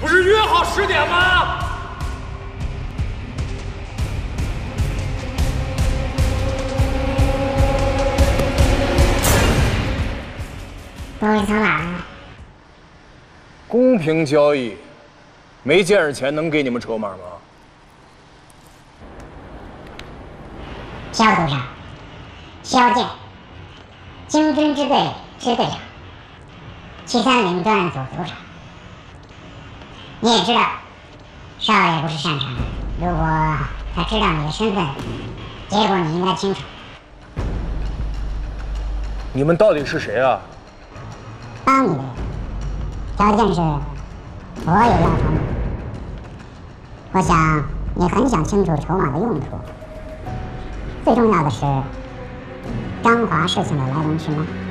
不是约好十点吗？都是从哪儿来？公平交易，没见着钱能给你们筹码吗？肖组长，肖剑，精军支队支队长，七三零专案组组长。你也知道，少爷不是善茬。如果他知道你的身份，结果你应该清楚。你们到底是谁啊？帮你的人，条件是，我也要筹码。我想你很想清楚筹码的用途。最重要的是，张华事情的来龙去脉。走。